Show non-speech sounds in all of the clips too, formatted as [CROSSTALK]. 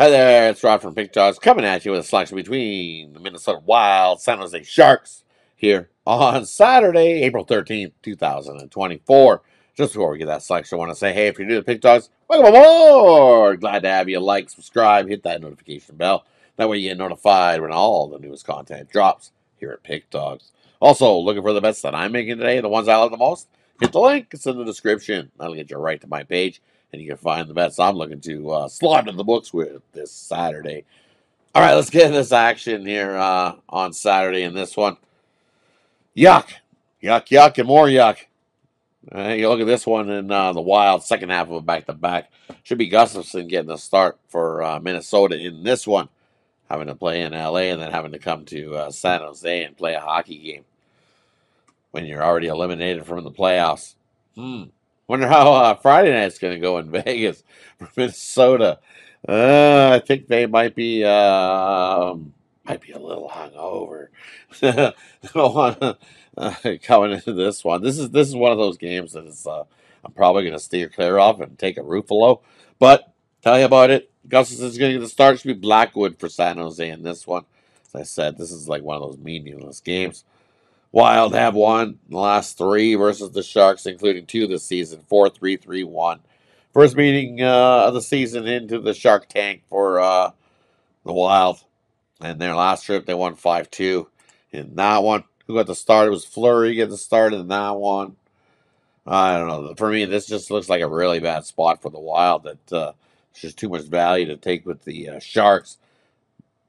Hi there, it's Rodd from Pick Dawgz coming at you with a selection between the Minnesota Wild, San Jose Sharks here on Saturday, April 13th, 2024. Just before we get that selection, I want to say, hey, if you're new to Pick Dawgz, welcome aboard! Glad to have you like, subscribe, hit that notification bell. That way you get notified when all the newest content drops here at Pick Dawgz. Also, looking for the bets that I'm making today, the ones I love the most? Hit the link, it's in the description. That'll get you right to my page, and you can find the bets I'm looking to uh, slot the books with this Saturday. All right, let's get this action here uh, on Saturday in this one. Yuck, yuck, yuck, and more yuck. Uh, you look at this one in uh, the Wild, second half of a back to back. Should be Gustavsson getting the start for uh, Minnesota in this one, having to play in LA and then having to come to uh, San Jose and play a hockey game when you're already eliminated from the playoffs. Hmm. Wonder how uh, Friday night's going to go in [LAUGHS] Vegas for Minnesota. Uh, I think they might be uh, might be a little hungover. [LAUGHS] uh, coming into this one. This is this is one of those games that is uh, I'm probably going to steer clear of and take a Ruffalo. But tell you about it. Gustavsson's going to get the start. It should be Blackwood for San Jose in this one. As I said, this is like one of those meaningless games. Wild have won the last three versus the Sharks, including two this season 4 3 3 1. First meeting uh, of the season into the Shark tank for uh, the Wild. And their last trip, they won 5 2. In that one, who got the start? It was Fleury get the start in that one. I don't know. For me, this just looks like a really bad spot for the Wild. That uh, there's just too much value to take with the uh, Sharks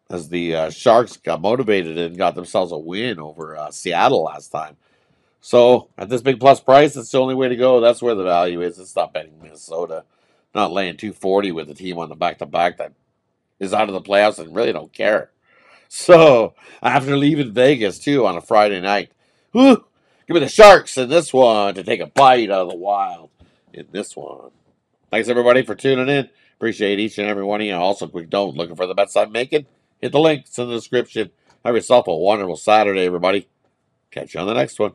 as the uh, Sharks got motivated and got themselves a win over uh, Seattle last time. So at this big plus price, it's the only way to go. That's where the value is. It's not betting Minnesota, not laying 240 with a team on the back to back that is out of the playoffs and really don't care. So after leaving Vegas too on a Friday night, whew, give me the Sharks in this one to take a bite out of the Wild in this one. Thanks everybody for tuning in. Appreciate each and every one of you. Also, quick don't looking for the bets I'm making. Hit the links in the description. Have yourself a wonderful Saturday, everybody. Catch you on the next one.